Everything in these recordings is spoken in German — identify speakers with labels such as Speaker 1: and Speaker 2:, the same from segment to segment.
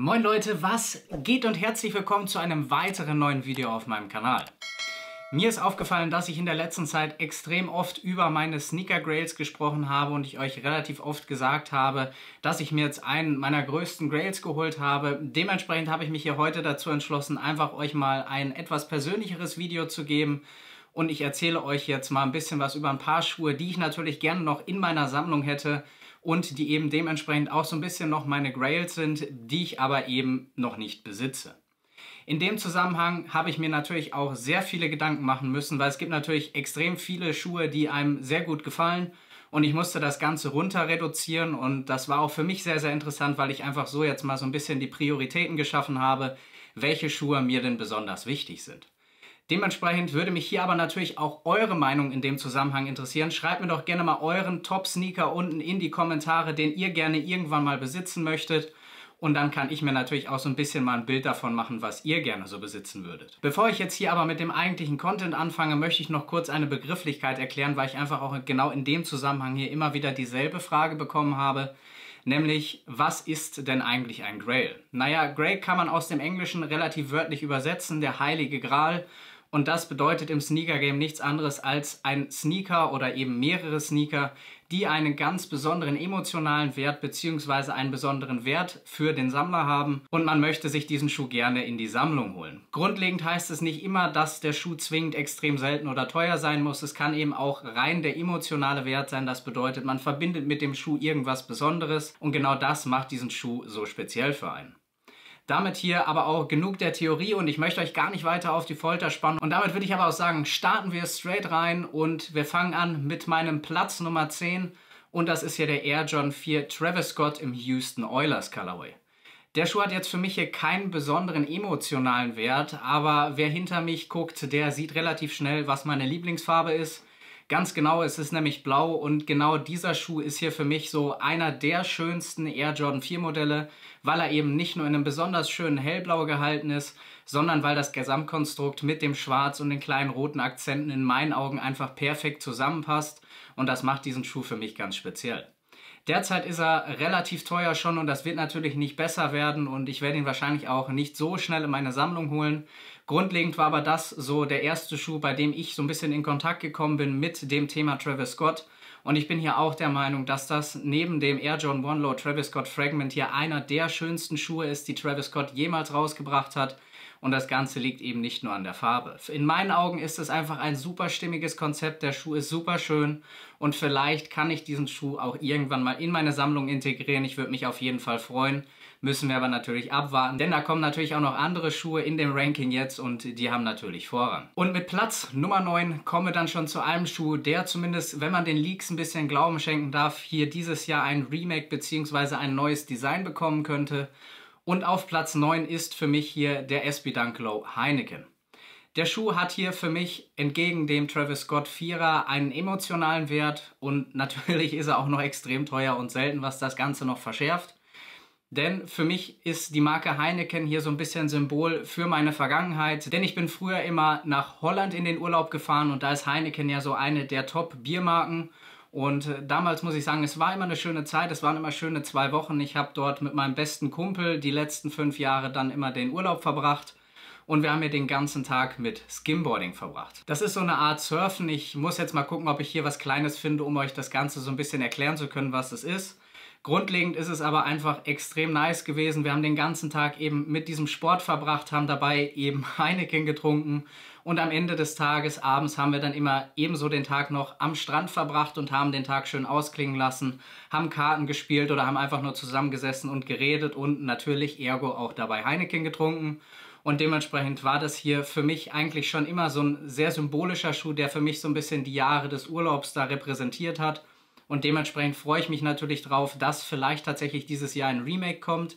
Speaker 1: Moin Leute, was geht und herzlich willkommen zu einem weiteren neuen Video auf meinem Kanal. Mir ist aufgefallen, dass ich in der letzten Zeit extrem oft über meine Sneaker Grails gesprochen habe und ich euch relativ oft gesagt habe, dass ich mir jetzt einen meiner größten Grails geholt habe. Dementsprechend habe ich mich hier heute dazu entschlossen, einfach euch mal ein etwas persönlicheres Video zu geben und ich erzähle euch jetzt mal ein bisschen was über ein paar Schuhe, die ich natürlich gerne noch in meiner Sammlung hätte und die eben dementsprechend auch so ein bisschen noch meine Grails sind, die ich aber eben noch nicht besitze. In dem Zusammenhang habe ich mir natürlich auch sehr viele Gedanken machen müssen, weil es gibt natürlich extrem viele Schuhe, die einem sehr gut gefallen und ich musste das Ganze runter reduzieren und das war auch für mich sehr, sehr interessant, weil ich einfach so jetzt mal so ein bisschen die Prioritäten geschaffen habe, welche Schuhe mir denn besonders wichtig sind. Dementsprechend würde mich hier aber natürlich auch eure Meinung in dem Zusammenhang interessieren. Schreibt mir doch gerne mal euren Top-Sneaker unten in die Kommentare, den ihr gerne irgendwann mal besitzen möchtet. Und dann kann ich mir natürlich auch so ein bisschen mal ein Bild davon machen, was ihr gerne so besitzen würdet. Bevor ich jetzt hier aber mit dem eigentlichen Content anfange, möchte ich noch kurz eine Begrifflichkeit erklären, weil ich einfach auch genau in dem Zusammenhang hier immer wieder dieselbe Frage bekommen habe. Nämlich, was ist denn eigentlich ein Grail? Naja, Grail kann man aus dem Englischen relativ wörtlich übersetzen, der heilige Gral. Und das bedeutet im Sneaker-Game nichts anderes als ein Sneaker oder eben mehrere Sneaker, die einen ganz besonderen emotionalen Wert bzw. einen besonderen Wert für den Sammler haben und man möchte sich diesen Schuh gerne in die Sammlung holen. Grundlegend heißt es nicht immer, dass der Schuh zwingend extrem selten oder teuer sein muss. Es kann eben auch rein der emotionale Wert sein. Das bedeutet, man verbindet mit dem Schuh irgendwas Besonderes und genau das macht diesen Schuh so speziell für einen. Damit hier aber auch genug der Theorie und ich möchte euch gar nicht weiter auf die Folter spannen. Und damit würde ich aber auch sagen, starten wir straight rein und wir fangen an mit meinem Platz Nummer 10 und das ist hier der Air John 4 Travis Scott im Houston Oilers Colorway. Der Schuh hat jetzt für mich hier keinen besonderen emotionalen Wert, aber wer hinter mich guckt, der sieht relativ schnell, was meine Lieblingsfarbe ist. Ganz genau, es ist nämlich blau und genau dieser Schuh ist hier für mich so einer der schönsten Air Jordan 4 Modelle, weil er eben nicht nur in einem besonders schönen hellblau gehalten ist, sondern weil das Gesamtkonstrukt mit dem Schwarz und den kleinen roten Akzenten in meinen Augen einfach perfekt zusammenpasst und das macht diesen Schuh für mich ganz speziell. Derzeit ist er relativ teuer schon und das wird natürlich nicht besser werden und ich werde ihn wahrscheinlich auch nicht so schnell in meine Sammlung holen. Grundlegend war aber das so der erste Schuh, bei dem ich so ein bisschen in Kontakt gekommen bin mit dem Thema Travis Scott. Und ich bin hier auch der Meinung, dass das neben dem Air John One Low Travis Scott Fragment hier einer der schönsten Schuhe ist, die Travis Scott jemals rausgebracht hat. Und das Ganze liegt eben nicht nur an der Farbe. In meinen Augen ist es einfach ein super stimmiges Konzept. Der Schuh ist super schön und vielleicht kann ich diesen Schuh auch irgendwann mal in meine Sammlung integrieren. Ich würde mich auf jeden Fall freuen. Müssen wir aber natürlich abwarten, denn da kommen natürlich auch noch andere Schuhe in dem Ranking jetzt und die haben natürlich Vorrang. Und mit Platz Nummer 9 kommen wir dann schon zu einem Schuh, der zumindest, wenn man den Leaks ein bisschen Glauben schenken darf, hier dieses Jahr ein Remake bzw. ein neues Design bekommen könnte. Und auf Platz 9 ist für mich hier der SB Dunk Low Heineken. Der Schuh hat hier für mich entgegen dem Travis Scott 4er einen emotionalen Wert und natürlich ist er auch noch extrem teuer und selten, was das Ganze noch verschärft. Denn für mich ist die Marke Heineken hier so ein bisschen Symbol für meine Vergangenheit. Denn ich bin früher immer nach Holland in den Urlaub gefahren und da ist Heineken ja so eine der Top-Biermarken. Und äh, damals muss ich sagen, es war immer eine schöne Zeit, es waren immer schöne zwei Wochen. Ich habe dort mit meinem besten Kumpel die letzten fünf Jahre dann immer den Urlaub verbracht. Und wir haben hier den ganzen Tag mit Skimboarding verbracht. Das ist so eine Art Surfen. Ich muss jetzt mal gucken, ob ich hier was Kleines finde, um euch das Ganze so ein bisschen erklären zu können, was es ist. Grundlegend ist es aber einfach extrem nice gewesen. Wir haben den ganzen Tag eben mit diesem Sport verbracht, haben dabei eben Heineken getrunken und am Ende des Tages, abends, haben wir dann immer ebenso den Tag noch am Strand verbracht und haben den Tag schön ausklingen lassen, haben Karten gespielt oder haben einfach nur zusammengesessen und geredet und natürlich ergo auch dabei Heineken getrunken. Und dementsprechend war das hier für mich eigentlich schon immer so ein sehr symbolischer Schuh, der für mich so ein bisschen die Jahre des Urlaubs da repräsentiert hat. Und dementsprechend freue ich mich natürlich drauf, dass vielleicht tatsächlich dieses Jahr ein Remake kommt.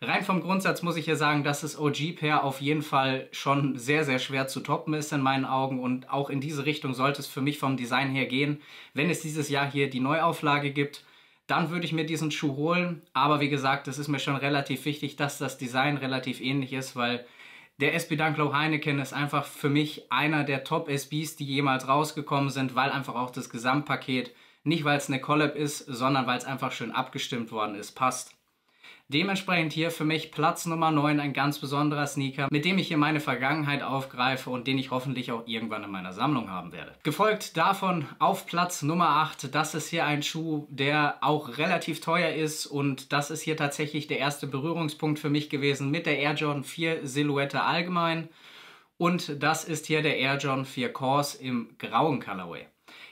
Speaker 1: Rein vom Grundsatz muss ich ja sagen, dass das OG-Pair auf jeden Fall schon sehr, sehr schwer zu toppen ist in meinen Augen und auch in diese Richtung sollte es für mich vom Design her gehen. Wenn es dieses Jahr hier die Neuauflage gibt, dann würde ich mir diesen Schuh holen. Aber wie gesagt, es ist mir schon relativ wichtig, dass das Design relativ ähnlich ist, weil der SB Dunklow Heineken ist einfach für mich einer der Top-SBs, die jemals rausgekommen sind, weil einfach auch das Gesamtpaket nicht weil es eine Collab ist, sondern weil es einfach schön abgestimmt worden ist, passt. Dementsprechend hier für mich Platz Nummer 9, ein ganz besonderer Sneaker, mit dem ich hier meine Vergangenheit aufgreife und den ich hoffentlich auch irgendwann in meiner Sammlung haben werde. Gefolgt davon auf Platz Nummer 8, das ist hier ein Schuh, der auch relativ teuer ist und das ist hier tatsächlich der erste Berührungspunkt für mich gewesen mit der Air Jordan 4 Silhouette allgemein. Und das ist hier der Air Jordan 4 Course im grauen Colorway.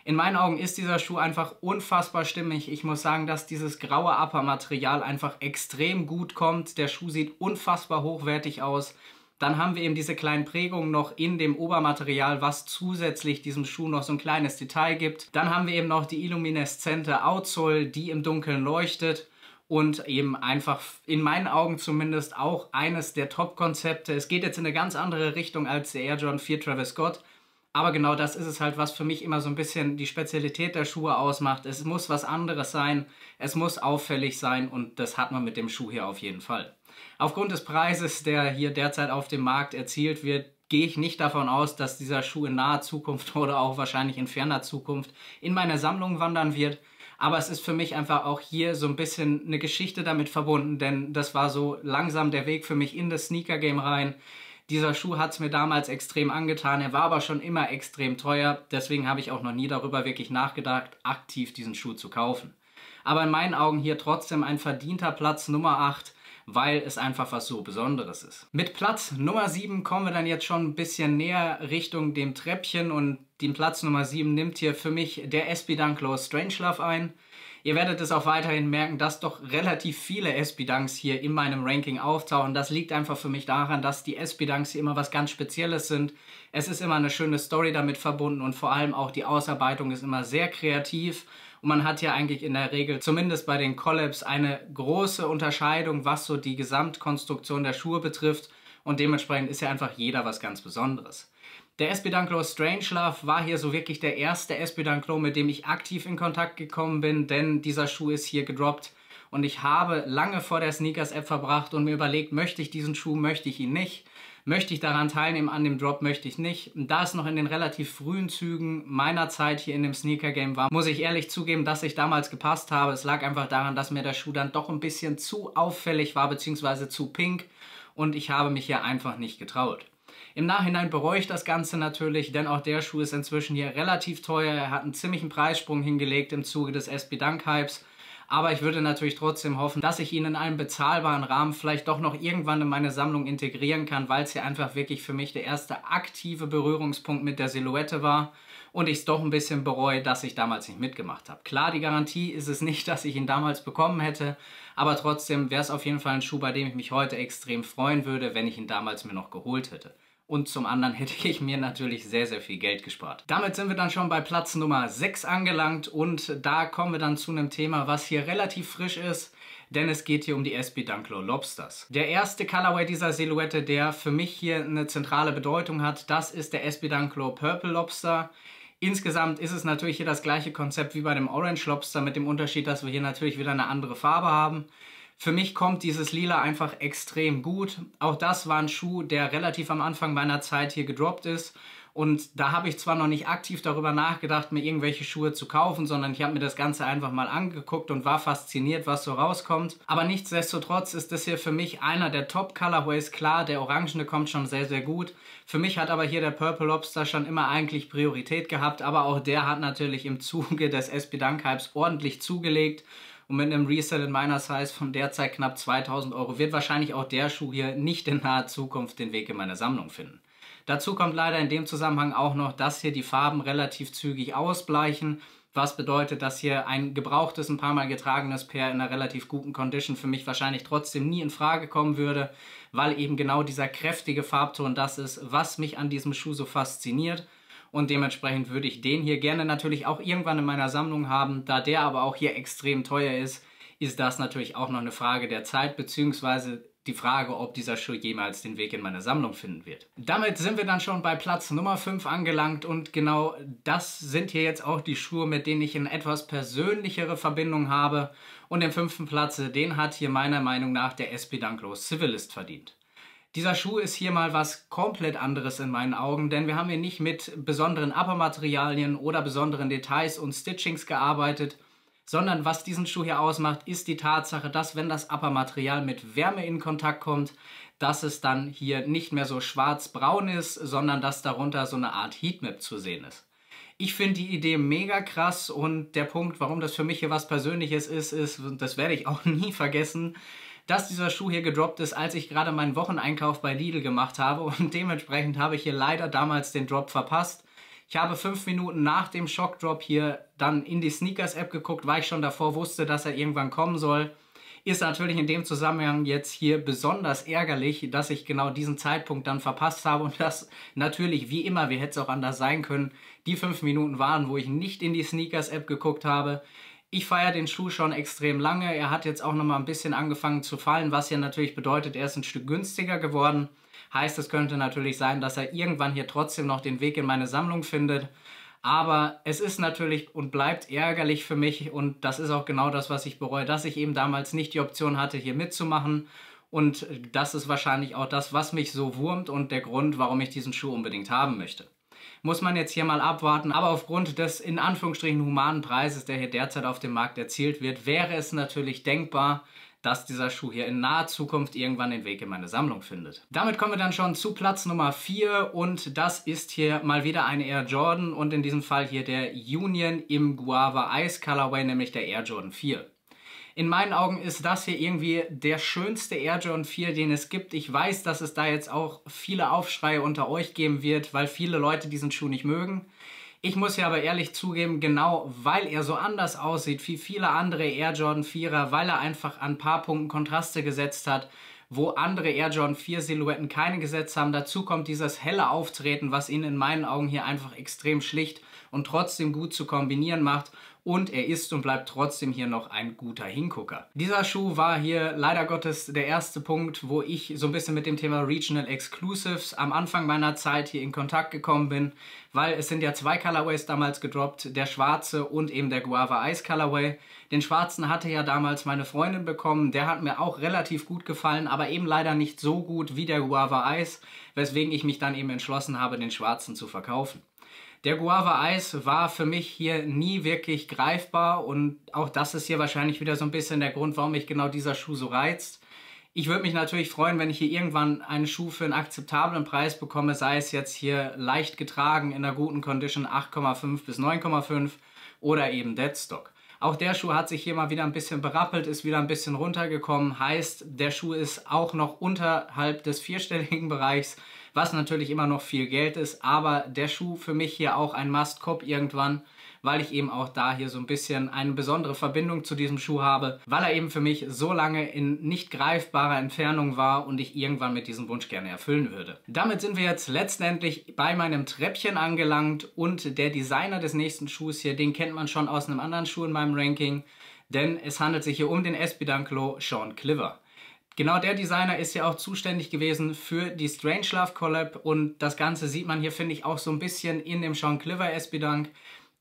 Speaker 1: In meinen Augen ist dieser Schuh einfach unfassbar stimmig. Ich muss sagen, dass dieses graue Upper-Material einfach extrem gut kommt. Der Schuh sieht unfassbar hochwertig aus. Dann haben wir eben diese kleinen Prägungen noch in dem Obermaterial, was zusätzlich diesem Schuh noch so ein kleines Detail gibt. Dann haben wir eben noch die illumineszente Outsole, die im Dunkeln leuchtet und eben einfach in meinen Augen zumindest auch eines der Top-Konzepte. Es geht jetzt in eine ganz andere Richtung als der Air Jordan 4 Travis Scott. Aber genau das ist es halt, was für mich immer so ein bisschen die Spezialität der Schuhe ausmacht. Es muss was anderes sein, es muss auffällig sein und das hat man mit dem Schuh hier auf jeden Fall. Aufgrund des Preises, der hier derzeit auf dem Markt erzielt wird, gehe ich nicht davon aus, dass dieser Schuh in naher Zukunft oder auch wahrscheinlich in ferner Zukunft in meine Sammlung wandern wird. Aber es ist für mich einfach auch hier so ein bisschen eine Geschichte damit verbunden, denn das war so langsam der Weg für mich in das Sneaker-Game rein. Dieser Schuh hat es mir damals extrem angetan. Er war aber schon immer extrem teuer. Deswegen habe ich auch noch nie darüber wirklich nachgedacht, aktiv diesen Schuh zu kaufen. Aber in meinen Augen hier trotzdem ein verdienter Platz Nummer 8, weil es einfach was so Besonderes ist. Mit Platz Nummer 7 kommen wir dann jetzt schon ein bisschen näher Richtung dem Treppchen und den Platz Nummer 7 nimmt hier für mich der SB Dunk Low Strangelove ein. Ihr werdet es auch weiterhin merken, dass doch relativ viele SB-Dunks hier in meinem Ranking auftauchen. Das liegt einfach für mich daran, dass die SB-Dunks hier immer was ganz Spezielles sind. Es ist immer eine schöne Story damit verbunden und vor allem auch die Ausarbeitung ist immer sehr kreativ. Und man hat ja eigentlich in der Regel, zumindest bei den Collabs, eine große Unterscheidung, was so die Gesamtkonstruktion der Schuhe betrifft. Und dementsprechend ist ja einfach jeder was ganz Besonderes. Der SB Dunklo Strangelove war hier so wirklich der erste SB Dunklo, mit dem ich aktiv in Kontakt gekommen bin, denn dieser Schuh ist hier gedroppt und ich habe lange vor der Sneakers App verbracht und mir überlegt, möchte ich diesen Schuh, möchte ich ihn nicht. Möchte ich daran teilnehmen an dem Drop, möchte ich nicht. Da es noch in den relativ frühen Zügen meiner Zeit hier in dem Sneaker-Game war, muss ich ehrlich zugeben, dass ich damals gepasst habe. Es lag einfach daran, dass mir der Schuh dann doch ein bisschen zu auffällig war, beziehungsweise zu pink und ich habe mich hier einfach nicht getraut. Im Nachhinein bereue ich das Ganze natürlich, denn auch der Schuh ist inzwischen hier relativ teuer. Er hat einen ziemlichen Preissprung hingelegt im Zuge des SB Dunk Hypes. Aber ich würde natürlich trotzdem hoffen, dass ich ihn in einem bezahlbaren Rahmen vielleicht doch noch irgendwann in meine Sammlung integrieren kann, weil es hier einfach wirklich für mich der erste aktive Berührungspunkt mit der Silhouette war und ich es doch ein bisschen bereue, dass ich damals nicht mitgemacht habe. Klar, die Garantie ist es nicht, dass ich ihn damals bekommen hätte, aber trotzdem wäre es auf jeden Fall ein Schuh, bei dem ich mich heute extrem freuen würde, wenn ich ihn damals mir noch geholt hätte und zum anderen hätte ich mir natürlich sehr, sehr viel Geld gespart. Damit sind wir dann schon bei Platz Nummer 6 angelangt und da kommen wir dann zu einem Thema, was hier relativ frisch ist, denn es geht hier um die SB Dunklo Lobsters. Der erste Colorway dieser Silhouette, der für mich hier eine zentrale Bedeutung hat, das ist der SB Dunklo Purple Lobster. Insgesamt ist es natürlich hier das gleiche Konzept wie bei dem Orange Lobster mit dem Unterschied, dass wir hier natürlich wieder eine andere Farbe haben. Für mich kommt dieses Lila einfach extrem gut. Auch das war ein Schuh, der relativ am Anfang meiner Zeit hier gedroppt ist. Und da habe ich zwar noch nicht aktiv darüber nachgedacht, mir irgendwelche Schuhe zu kaufen, sondern ich habe mir das Ganze einfach mal angeguckt und war fasziniert, was so rauskommt. Aber nichtsdestotrotz ist das hier für mich einer der Top-Colorways. Klar, der Orangene kommt schon sehr, sehr gut. Für mich hat aber hier der Purple Lobster schon immer eigentlich Priorität gehabt, aber auch der hat natürlich im Zuge des SB Dunk Hypes ordentlich zugelegt und mit einem Resell in meiner Size von derzeit knapp 2000 Euro wird wahrscheinlich auch der Schuh hier nicht in naher Zukunft den Weg in meine Sammlung finden. Dazu kommt leider in dem Zusammenhang auch noch, dass hier die Farben relativ zügig ausbleichen, was bedeutet, dass hier ein gebrauchtes, ein paar Mal getragenes Pair in einer relativ guten Condition für mich wahrscheinlich trotzdem nie in Frage kommen würde, weil eben genau dieser kräftige Farbton das ist, was mich an diesem Schuh so fasziniert und dementsprechend würde ich den hier gerne natürlich auch irgendwann in meiner Sammlung haben. Da der aber auch hier extrem teuer ist, ist das natürlich auch noch eine Frage der Zeit, beziehungsweise die Frage, ob dieser Schuh jemals den Weg in meine Sammlung finden wird. Damit sind wir dann schon bei Platz Nummer 5 angelangt und genau das sind hier jetzt auch die Schuhe, mit denen ich eine etwas persönlichere Verbindung habe. Und den fünften Platz, den hat hier meiner Meinung nach der SB Dunklo Civilist verdient. Dieser Schuh ist hier mal was komplett anderes in meinen Augen, denn wir haben hier nicht mit besonderen Upper-Materialien oder besonderen Details und Stitchings gearbeitet, sondern was diesen Schuh hier ausmacht, ist die Tatsache, dass wenn das Upper-Material mit Wärme in Kontakt kommt, dass es dann hier nicht mehr so schwarz-braun ist, sondern dass darunter so eine Art Heatmap zu sehen ist. Ich finde die Idee mega krass und der Punkt, warum das für mich hier was Persönliches ist, ist, das werde ich auch nie vergessen, dass dieser Schuh hier gedroppt ist, als ich gerade meinen Wocheneinkauf bei Lidl gemacht habe und dementsprechend habe ich hier leider damals den Drop verpasst. Ich habe fünf Minuten nach dem Shockdrop hier dann in die Sneakers-App geguckt, weil ich schon davor wusste, dass er irgendwann kommen soll. Ist natürlich in dem Zusammenhang jetzt hier besonders ärgerlich, dass ich genau diesen Zeitpunkt dann verpasst habe und das natürlich, wie immer, wie hätte es auch anders sein können, die fünf Minuten waren, wo ich nicht in die Sneakers-App geguckt habe. Ich feiere den Schuh schon extrem lange. Er hat jetzt auch noch mal ein bisschen angefangen zu fallen, was ja natürlich bedeutet, er ist ein Stück günstiger geworden. Heißt, es könnte natürlich sein, dass er irgendwann hier trotzdem noch den Weg in meine Sammlung findet. Aber es ist natürlich und bleibt ärgerlich für mich und das ist auch genau das, was ich bereue, dass ich eben damals nicht die Option hatte, hier mitzumachen. Und das ist wahrscheinlich auch das, was mich so wurmt und der Grund, warum ich diesen Schuh unbedingt haben möchte. Muss man jetzt hier mal abwarten, aber aufgrund des in Anführungsstrichen humanen Preises, der hier derzeit auf dem Markt erzielt wird, wäre es natürlich denkbar, dass dieser Schuh hier in naher Zukunft irgendwann den Weg in meine Sammlung findet. Damit kommen wir dann schon zu Platz Nummer 4 und das ist hier mal wieder eine Air Jordan und in diesem Fall hier der Union im Guava Ice Colorway, nämlich der Air Jordan 4. In meinen Augen ist das hier irgendwie der schönste Air Jordan 4, den es gibt. Ich weiß, dass es da jetzt auch viele Aufschreie unter euch geben wird, weil viele Leute diesen Schuh nicht mögen. Ich muss ja aber ehrlich zugeben, genau weil er so anders aussieht wie viele andere Air Jordan 4er, weil er einfach an ein paar Punkten Kontraste gesetzt hat, wo andere Air Jordan 4 Silhouetten keine gesetzt haben. Dazu kommt dieses helle Auftreten, was ihn in meinen Augen hier einfach extrem schlicht und trotzdem gut zu kombinieren macht und er ist und bleibt trotzdem hier noch ein guter Hingucker. Dieser Schuh war hier leider Gottes der erste Punkt, wo ich so ein bisschen mit dem Thema Regional Exclusives am Anfang meiner Zeit hier in Kontakt gekommen bin, weil es sind ja zwei Colorways damals gedroppt, der schwarze und eben der Guava Ice Colorway. Den schwarzen hatte ja damals meine Freundin bekommen, der hat mir auch relativ gut gefallen, aber eben leider nicht so gut wie der Guava Ice, weswegen ich mich dann eben entschlossen habe, den schwarzen zu verkaufen. Der Guava Eis war für mich hier nie wirklich greifbar und auch das ist hier wahrscheinlich wieder so ein bisschen der Grund, warum mich genau dieser Schuh so reizt. Ich würde mich natürlich freuen, wenn ich hier irgendwann einen Schuh für einen akzeptablen Preis bekomme, sei es jetzt hier leicht getragen in einer guten Condition 8,5 bis 9,5 oder eben Deadstock. Auch der Schuh hat sich hier mal wieder ein bisschen berappelt, ist wieder ein bisschen runtergekommen. Heißt, der Schuh ist auch noch unterhalb des vierstelligen Bereichs was natürlich immer noch viel Geld ist, aber der Schuh für mich hier auch ein Must-Cop irgendwann, weil ich eben auch da hier so ein bisschen eine besondere Verbindung zu diesem Schuh habe, weil er eben für mich so lange in nicht greifbarer Entfernung war und ich irgendwann mit diesem Wunsch gerne erfüllen würde. Damit sind wir jetzt letztendlich bei meinem Treppchen angelangt und der Designer des nächsten Schuhs hier, den kennt man schon aus einem anderen Schuh in meinem Ranking, denn es handelt sich hier um den SB Dunklo Sean Cliver. Genau der Designer ist ja auch zuständig gewesen für die Strangelove Collab und das Ganze sieht man hier, finde ich, auch so ein bisschen in dem Sean Cliver SB Dunk.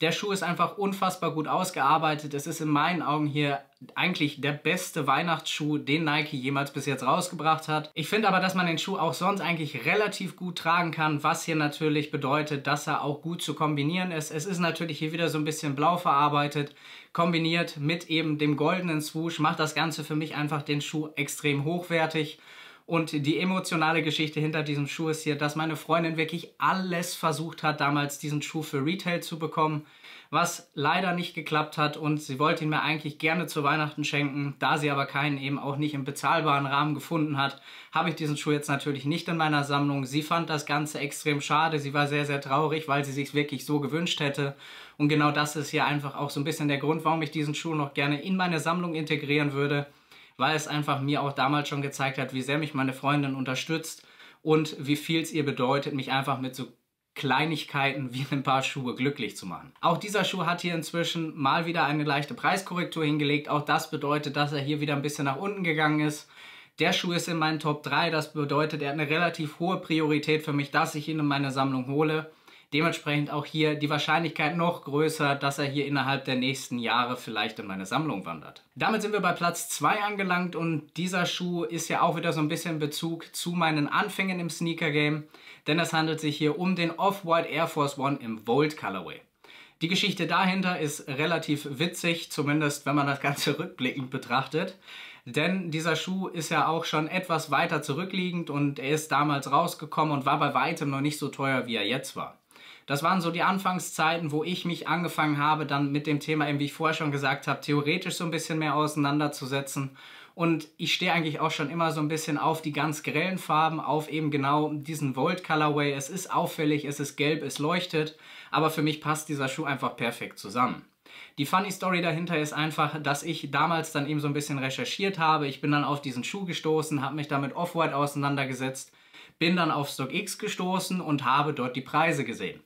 Speaker 1: Der Schuh ist einfach unfassbar gut ausgearbeitet. Es ist in meinen Augen hier eigentlich der beste Weihnachtsschuh, den Nike jemals bis jetzt rausgebracht hat. Ich finde aber, dass man den Schuh auch sonst eigentlich relativ gut tragen kann, was hier natürlich bedeutet, dass er auch gut zu kombinieren ist. Es ist natürlich hier wieder so ein bisschen blau verarbeitet, kombiniert mit eben dem goldenen Swoosh, macht das Ganze für mich einfach den Schuh extrem hochwertig. Und die emotionale Geschichte hinter diesem Schuh ist hier, dass meine Freundin wirklich alles versucht hat, damals diesen Schuh für Retail zu bekommen, was leider nicht geklappt hat und sie wollte ihn mir eigentlich gerne zu Weihnachten schenken. Da sie aber keinen eben auch nicht im bezahlbaren Rahmen gefunden hat, habe ich diesen Schuh jetzt natürlich nicht in meiner Sammlung. Sie fand das Ganze extrem schade, sie war sehr, sehr traurig, weil sie sich wirklich so gewünscht hätte. Und genau das ist hier einfach auch so ein bisschen der Grund, warum ich diesen Schuh noch gerne in meine Sammlung integrieren würde weil es einfach mir auch damals schon gezeigt hat, wie sehr mich meine Freundin unterstützt und wie viel es ihr bedeutet, mich einfach mit so Kleinigkeiten wie ein paar Schuhe glücklich zu machen. Auch dieser Schuh hat hier inzwischen mal wieder eine leichte Preiskorrektur hingelegt. Auch das bedeutet, dass er hier wieder ein bisschen nach unten gegangen ist. Der Schuh ist in meinen Top 3, das bedeutet, er hat eine relativ hohe Priorität für mich, dass ich ihn in meine Sammlung hole. Dementsprechend auch hier die Wahrscheinlichkeit noch größer, dass er hier innerhalb der nächsten Jahre vielleicht in meine Sammlung wandert. Damit sind wir bei Platz 2 angelangt und dieser Schuh ist ja auch wieder so ein bisschen Bezug zu meinen Anfängen im Sneaker Game, denn es handelt sich hier um den Off-White Air Force One im Volt Colorway. Die Geschichte dahinter ist relativ witzig, zumindest wenn man das Ganze rückblickend betrachtet. Denn dieser Schuh ist ja auch schon etwas weiter zurückliegend und er ist damals rausgekommen und war bei weitem noch nicht so teuer, wie er jetzt war. Das waren so die Anfangszeiten, wo ich mich angefangen habe, dann mit dem Thema, eben wie ich vorher schon gesagt habe, theoretisch so ein bisschen mehr auseinanderzusetzen. Und ich stehe eigentlich auch schon immer so ein bisschen auf die ganz grellen Farben, auf eben genau diesen Volt Colorway. Es ist auffällig, es ist gelb, es leuchtet, aber für mich passt dieser Schuh einfach perfekt zusammen. Die funny Story dahinter ist einfach, dass ich damals dann eben so ein bisschen recherchiert habe. Ich bin dann auf diesen Schuh gestoßen, habe mich damit Off-White auseinandergesetzt, bin dann auf StockX gestoßen und habe dort die Preise gesehen.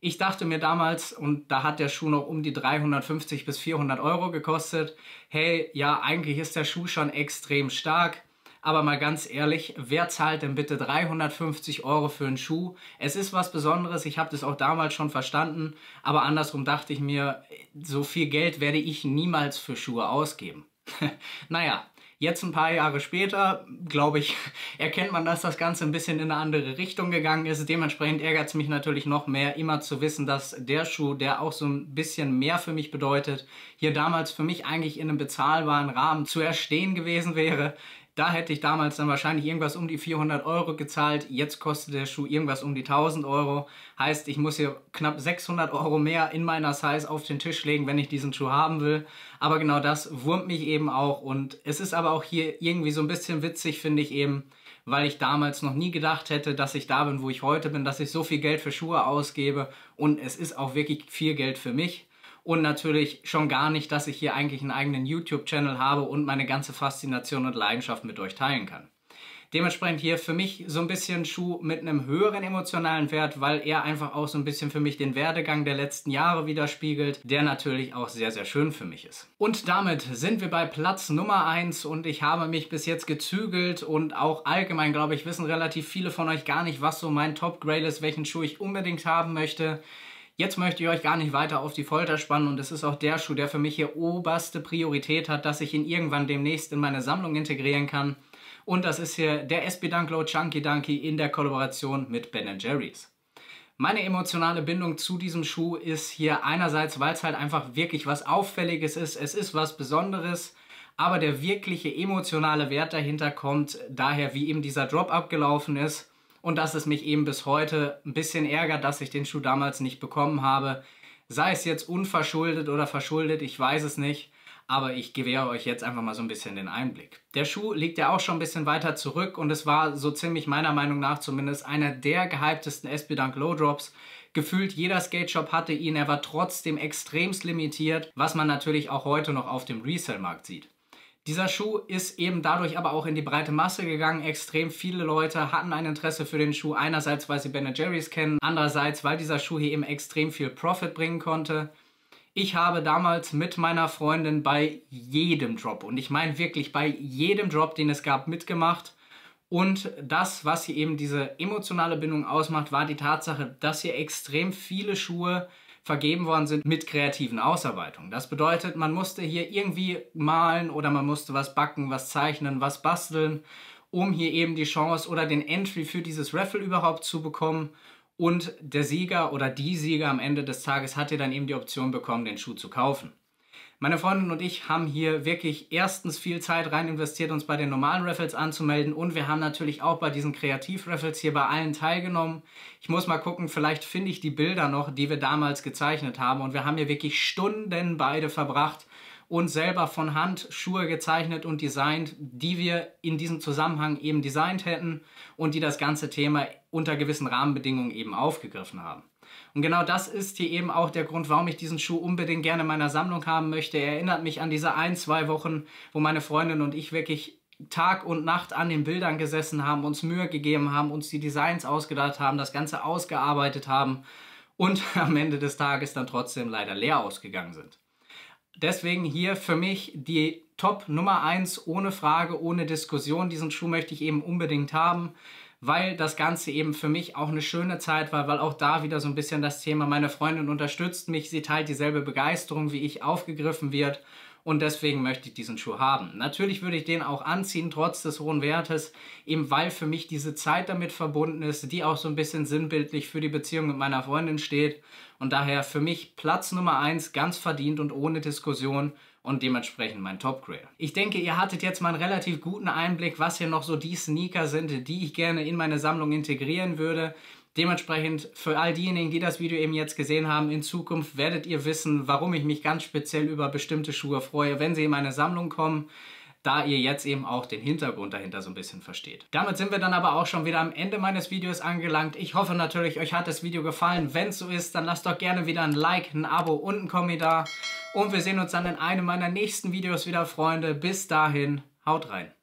Speaker 1: Ich dachte mir damals, und da hat der Schuh noch um die 350 bis 400 Euro gekostet, hey, ja, eigentlich ist der Schuh schon extrem stark. Aber mal ganz ehrlich, wer zahlt denn bitte 350 Euro für einen Schuh? Es ist was Besonderes, ich habe das auch damals schon verstanden, aber andersrum dachte ich mir, so viel Geld werde ich niemals für Schuhe ausgeben. naja, Jetzt ein paar Jahre später, glaube ich, erkennt man, dass das Ganze ein bisschen in eine andere Richtung gegangen ist. Dementsprechend ärgert es mich natürlich noch mehr, immer zu wissen, dass der Schuh, der auch so ein bisschen mehr für mich bedeutet, hier damals für mich eigentlich in einem bezahlbaren Rahmen zu erstehen gewesen wäre. Da hätte ich damals dann wahrscheinlich irgendwas um die 400 Euro gezahlt. Jetzt kostet der Schuh irgendwas um die 1000 Euro. Heißt, ich muss hier knapp 600 Euro mehr in meiner Size auf den Tisch legen, wenn ich diesen Schuh haben will. Aber genau das wurmt mich eben auch. Und es ist aber auch hier irgendwie so ein bisschen witzig, finde ich eben, weil ich damals noch nie gedacht hätte, dass ich da bin, wo ich heute bin, dass ich so viel Geld für Schuhe ausgebe. Und es ist auch wirklich viel Geld für mich. Und natürlich schon gar nicht, dass ich hier eigentlich einen eigenen YouTube-Channel habe und meine ganze Faszination und Leidenschaft mit euch teilen kann. Dementsprechend hier für mich so ein bisschen Schuh mit einem höheren emotionalen Wert, weil er einfach auch so ein bisschen für mich den Werdegang der letzten Jahre widerspiegelt, der natürlich auch sehr, sehr schön für mich ist. Und damit sind wir bei Platz Nummer 1 und ich habe mich bis jetzt gezügelt und auch allgemein, glaube ich, wissen relativ viele von euch gar nicht, was so mein Top-Grail ist, welchen Schuh ich unbedingt haben möchte. Jetzt möchte ich euch gar nicht weiter auf die Folter spannen und es ist auch der Schuh, der für mich hier oberste Priorität hat, dass ich ihn irgendwann demnächst in meine Sammlung integrieren kann. Und das ist hier der SB Dunklow Chunky Dunky in der Kollaboration mit Ben Jerry's. Meine emotionale Bindung zu diesem Schuh ist hier einerseits, weil es halt einfach wirklich was Auffälliges ist, es ist was Besonderes, aber der wirkliche emotionale Wert dahinter kommt daher, wie eben dieser Drop abgelaufen ist und dass es mich eben bis heute ein bisschen ärgert, dass ich den Schuh damals nicht bekommen habe. Sei es jetzt unverschuldet oder verschuldet, ich weiß es nicht, aber ich gewähre euch jetzt einfach mal so ein bisschen den Einblick. Der Schuh liegt ja auch schon ein bisschen weiter zurück und es war so ziemlich meiner Meinung nach zumindest einer der gehyptesten SB Dunk Low Drops. Gefühlt jeder Skate Shop hatte ihn, er war trotzdem extremst limitiert, was man natürlich auch heute noch auf dem Resell-Markt sieht. Dieser Schuh ist eben dadurch aber auch in die breite Masse gegangen. Extrem viele Leute hatten ein Interesse für den Schuh. Einerseits, weil sie Ben Jerry's kennen, andererseits, weil dieser Schuh hier eben extrem viel Profit bringen konnte. Ich habe damals mit meiner Freundin bei jedem Drop, und ich meine wirklich bei jedem Drop, den es gab, mitgemacht. Und das, was hier eben diese emotionale Bindung ausmacht, war die Tatsache, dass hier extrem viele Schuhe vergeben worden sind mit kreativen Ausarbeitungen. Das bedeutet, man musste hier irgendwie malen oder man musste was backen, was zeichnen, was basteln, um hier eben die Chance oder den Entry für dieses Raffle überhaupt zu bekommen. Und der Sieger oder die Sieger am Ende des Tages hatte dann eben die Option bekommen, den Schuh zu kaufen. Meine Freundin und ich haben hier wirklich erstens viel Zeit rein investiert, uns bei den normalen Raffles anzumelden und wir haben natürlich auch bei diesen Kreativ-Raffles hier bei allen teilgenommen. Ich muss mal gucken, vielleicht finde ich die Bilder noch, die wir damals gezeichnet haben und wir haben hier wirklich Stunden beide verbracht und selber von Hand Schuhe gezeichnet und designt, die wir in diesem Zusammenhang eben designt hätten und die das ganze Thema unter gewissen Rahmenbedingungen eben aufgegriffen haben. Und genau das ist hier eben auch der Grund, warum ich diesen Schuh unbedingt gerne in meiner Sammlung haben möchte. Er erinnert mich an diese ein, zwei Wochen, wo meine Freundin und ich wirklich Tag und Nacht an den Bildern gesessen haben, uns Mühe gegeben haben, uns die Designs ausgedacht haben, das Ganze ausgearbeitet haben und am Ende des Tages dann trotzdem leider leer ausgegangen sind. Deswegen hier für mich die Top Nummer 1 ohne Frage, ohne Diskussion. Diesen Schuh möchte ich eben unbedingt haben weil das Ganze eben für mich auch eine schöne Zeit war, weil auch da wieder so ein bisschen das Thema, meine Freundin unterstützt mich, sie teilt dieselbe Begeisterung wie ich aufgegriffen wird und deswegen möchte ich diesen Schuh haben. Natürlich würde ich den auch anziehen, trotz des hohen Wertes, eben weil für mich diese Zeit damit verbunden ist, die auch so ein bisschen sinnbildlich für die Beziehung mit meiner Freundin steht und daher für mich Platz Nummer 1 ganz verdient und ohne Diskussion und dementsprechend mein Top Grail. Ich denke, ihr hattet jetzt mal einen relativ guten Einblick, was hier noch so die Sneaker sind, die ich gerne in meine Sammlung integrieren würde. Dementsprechend für all diejenigen, die das Video eben jetzt gesehen haben, in Zukunft werdet ihr wissen, warum ich mich ganz speziell über bestimmte Schuhe freue, wenn sie in meine Sammlung kommen da ihr jetzt eben auch den Hintergrund dahinter so ein bisschen versteht. Damit sind wir dann aber auch schon wieder am Ende meines Videos angelangt. Ich hoffe natürlich, euch hat das Video gefallen. Wenn es so ist, dann lasst doch gerne wieder ein Like, ein Abo und ein Kommentar. Und wir sehen uns dann in einem meiner nächsten Videos wieder, Freunde. Bis dahin, haut rein.